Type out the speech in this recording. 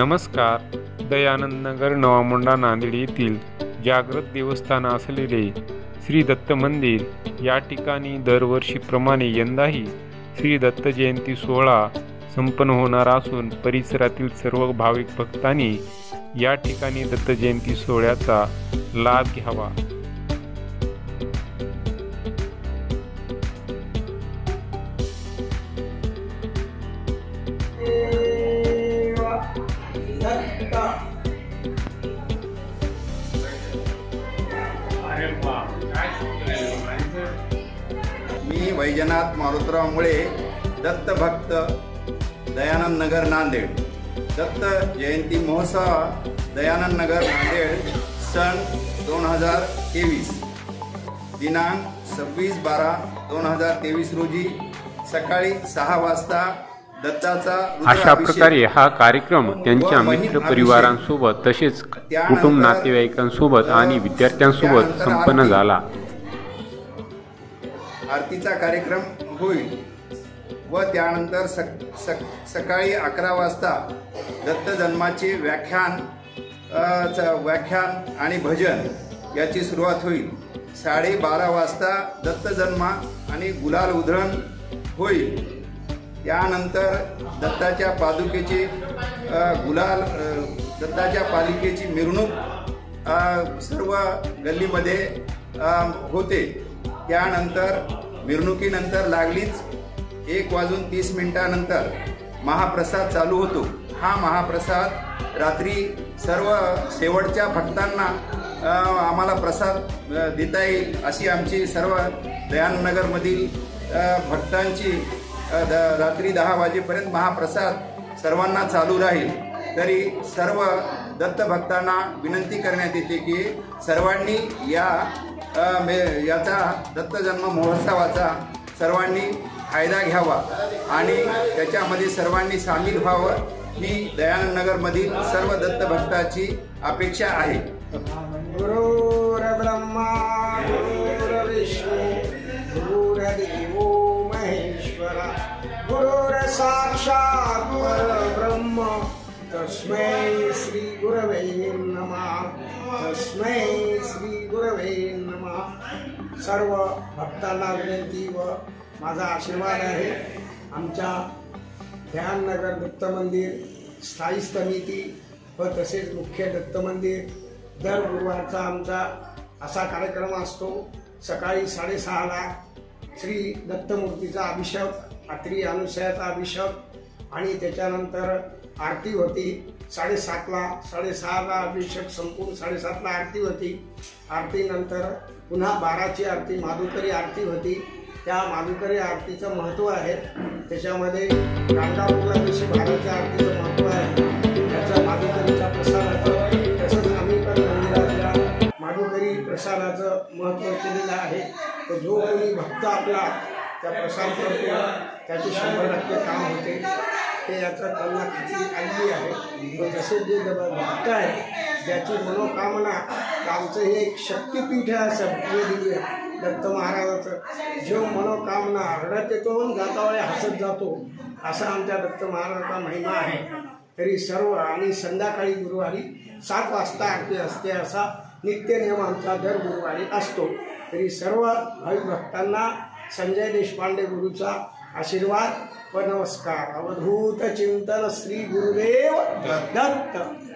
नमस्कार. दयानंद नगर नवामोंडा नांदेड येथील जागृत देवस्थान असलेले श्री दत्त मंदिर या ठिकाणी दरवर्षीप्रमाणे यंदाही श्री दत्त जयंती सोहळा संपन्न होणार असून परिसरातील सर्व भाविक भक्तांनी या ठिकाणी दत्त जयंती सोहळ्याचा लाभ घ्यावा. वैजनाथ मारुतराव मुळे दत्त भक्त दयानंद नगर नांदेड. दत्त जयंती महोत्सव दयानंद नगर नांदेड सन दोन हजार तेवीस. दिनांक सव्वीस बारा दोन हजार तेवीस रोजी सकाळी सहा वाजता दत्ताचा अशा प्रकारे हा कार्यक्रम त्यांच्या मित्र परिवारांसोबत तसेच कुटुंब नातेवाईकांसोबत आणि विद्यार्थ्यांसोबत संपन्न झाला. आरतीचा कार्यक्रम होईल व त्यानंतर सक सक सकाळी अकरा वाजता दत्त जन्माचे व्याख्यान च- व्याख्यान आणि भजन याची सुरुवात होईल. साडेबारा वाजता दत्त जन्मा आणि गुलाल उधळण होईल. त्यानंतर दत्ताच्या पादुकेची गुलाल दत्ताच्या पालिकेची मिरवणूक सर्व गल्लीमध्ये होते. त्यानंतर मिरवणुकीनंतर लागलीच एक वाजून तीस मिनिटानंतर महाप्रसाद चालू होतो. हा महाप्रसाद रात्री सर्व शेवटच्या भक्तांना आम्हाला प्रसाद देता येईल अशी आमची सर्व दयाननगरमधील भक्तांची द- रात्री दहा वाजेपर्यंत महाप्रसाद सर्वांना चालू राहील. तरी सर्व दत्त भक्तांना विनंती करण्यात येते की सर्वांनी या मे- याचा दत्त जन्म महोत्सवाचा सर्वांनी फायदा घ्यावा आणि त्याच्यामध्ये सर्वांनी सामील व्हावं ही दयानंद नगरमधील सर्व दत्त भक्ताची अपेक्षा आहे. गुरुर्ब्रह्मा गुरुर्विष्णू गुरुर्देवो महेश्वरा गुरुर्साक्षात् ब्रह्म तस्मै श्री गुरवे नमः तस्मै श्री गुरवे सर्व भक्तांना विनंती व माझा आशीर्वाद आहे. आमच्या ध्याननगर दत्त मंदिर स्थायी समिती व तसेच मुख्य दत्त मंदिर दर गुरुवारचा आमचा असा कार्यक्रम असतो. सकाळी साडेसहाला श्री दत्तमूर्तीचा अभिषेक रात्री अनुसयाचा अभिषेक आणि त्याच्यानंतर आरती होती. साडेसातला साडेसहाला अभिषेक संपून साडेसातला आरती होती. आरतीनंतर पुन्हा बाराची आरती माधुकरी आरती होती. त्या माधुकरी आरतीचं महत्त्व आहे. त्याच्यामध्ये गाणगापूरला जशी बाराच्या आरतीचं महत्त्व आहे त्याचा माधुकरीचा प्रसादाचं तसंच आम्ही पण मंदिरातल्या माधुकरी प्रसादाचं महत्त्व केलेलं आहे. तर जो कोणी भक्त आपला त्या प्रसाद करतो त्याचे शंभर टक्के काम होते. ते याचा त्यांना खात्री आलेली आहे. व जसे जे भक्त आहे ज्याची मनोकामना आमचं हे एक शक्तिपीठ आहे असं दिली आहे. दत्त महाराजाचं जो मनोकामना रडत येतो गातावळे हसत जातो असा आमच्या दत्त महाराजाचा महिमा आहे. तरी सर्व आणि संध्याकाळी गुरुवारी सात वाजता आरती असते असा नित्यनियम आमचा दर गुरुवारी असतो. तरी सर्व भाविक भक्तांना संजय देशपांडे गुरुचा आशीर्वाद व नमस्कार. अवधूत चिंतन श्री गुरुदेव दत्त.